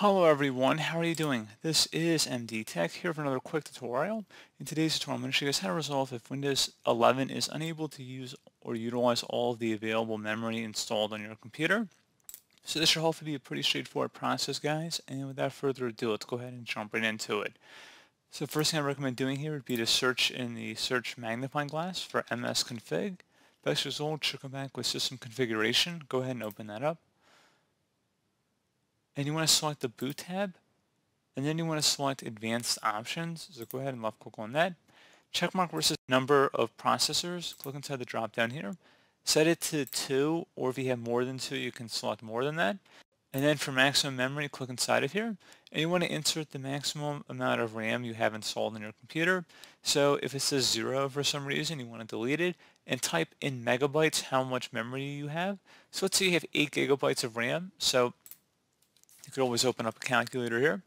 Hello everyone, how are you doing? This is MD Tech here for another quick tutorial. In today's tutorial I'm going to show you guys how to resolve if Windows 11 is unable to use or utilize all of the available memory installed on your computer. So this should hopefully be a pretty straightforward process guys and without further ado let's go ahead and jump right into it. So first thing I recommend doing here would be to search in the search magnifying glass for msconfig. Best result should come back with system configuration. Go ahead and open that up and you want to select the boot tab and then you want to select advanced options. So go ahead and left click on that. Checkmark versus number of processors. Click inside the drop down here. Set it to 2 or if you have more than 2 you can select more than that. And then for maximum memory click inside of here. And you want to insert the maximum amount of RAM you have installed in your computer. So if it says 0 for some reason you want to delete it and type in megabytes how much memory you have. So let's say you have 8 gigabytes of RAM. So you could always open up a calculator here.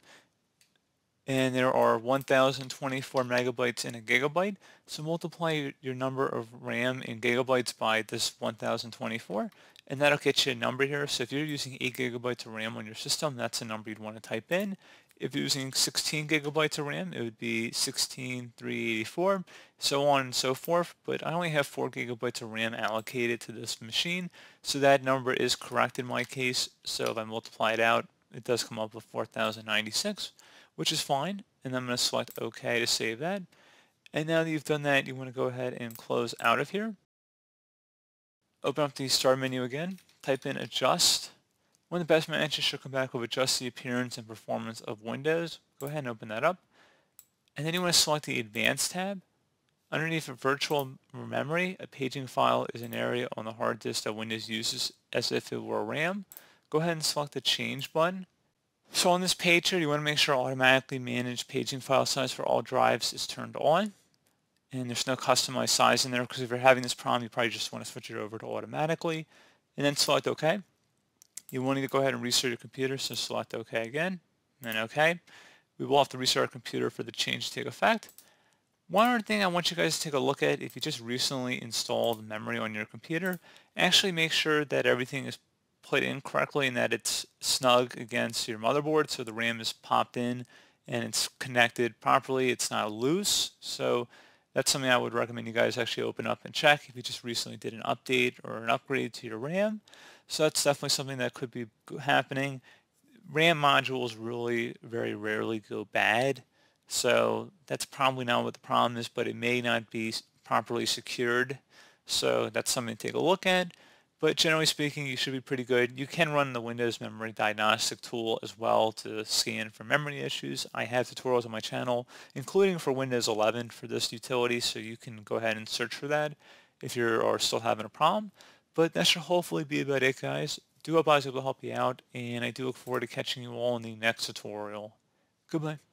And there are 1024 megabytes in a gigabyte. So multiply your number of RAM in gigabytes by this 1024 and that'll get you a number here. So if you're using 8 gigabytes of RAM on your system, that's the number you'd want to type in. If you're using 16 gigabytes of RAM, it would be 16384, so on and so forth. But I only have 4 gigabytes of RAM allocated to this machine, so that number is correct in my case. So if I multiply it out, it does come up with 4096 which is fine and I'm going to select OK to save that. And now that you've done that you want to go ahead and close out of here. Open up the start menu again type in adjust. One of the best matches should come back with adjust the appearance and performance of Windows. Go ahead and open that up. And then you want to select the advanced tab. Underneath virtual memory a paging file is an area on the hard disk that Windows uses as if it were RAM go ahead and select the change button. So on this page here, you want to make sure automatically manage paging file size for all drives is turned on. And there's no customized size in there because if you're having this problem, you probably just want to switch it over to automatically. And then select OK. You want to go ahead and restart your computer, so select OK again, and then OK. We will have to restart our computer for the change to take effect. One other thing I want you guys to take a look at, if you just recently installed memory on your computer, actually make sure that everything is put in and that it's snug against your motherboard so the RAM is popped in and it's connected properly. It's not loose. So that's something I would recommend you guys actually open up and check if you just recently did an update or an upgrade to your RAM. So that's definitely something that could be happening. RAM modules really very rarely go bad. So that's probably not what the problem is, but it may not be properly secured. So that's something to take a look at but generally speaking, you should be pretty good. You can run the Windows Memory Diagnostic tool as well to scan for memory issues. I have tutorials on my channel, including for Windows 11 for this utility, so you can go ahead and search for that if you are still having a problem. But that should hopefully be about it, guys. Do hope I was able to help you out, and I do look forward to catching you all in the next tutorial. Goodbye.